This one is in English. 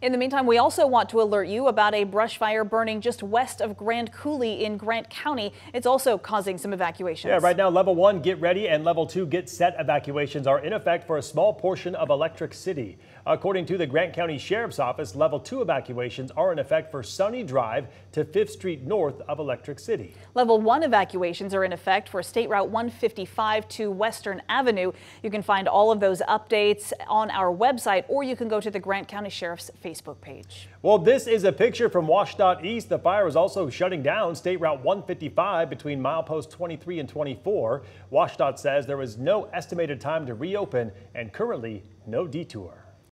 In the meantime, we also want to alert you about a brush fire burning just west of Grand Coulee in Grant County. It's also causing some evacuations. Yeah, right now, level one, get ready, and level two, get set evacuations are in effect for a small portion of Electric City. According to the Grant County Sheriff's Office, level two evacuations are in effect for Sunny Drive to 5th Street north of Electric City. Level one evacuations are in effect for State Route 155 to Western Avenue. You can find all of those updates on our website, or you can go to the Grant County Sheriff's Facebook page. Well, this is a picture from WSDOT East. The fire is also shutting down State Route 155 between milepost 23 and 24. WSDOT says there is no estimated time to reopen and currently no detour.